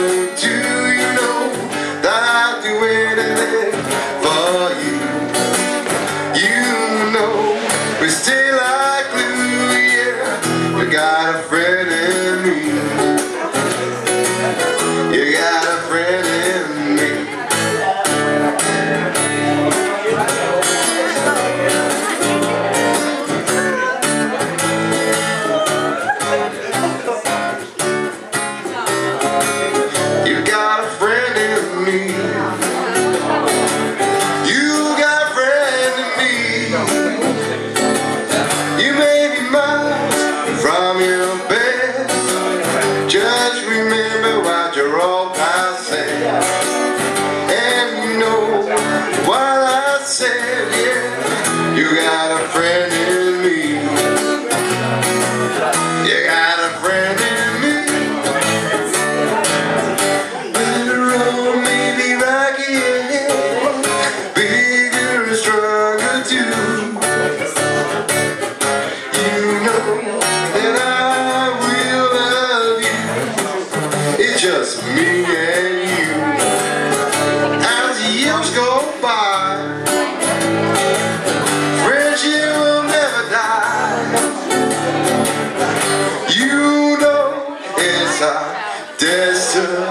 them I said, yeah. You got a friend in me. You got a friend in me. The road may be rocky bigger stronger too. You know that I will love you. It's just me and years go by, friendship will never die. You know it's our destiny.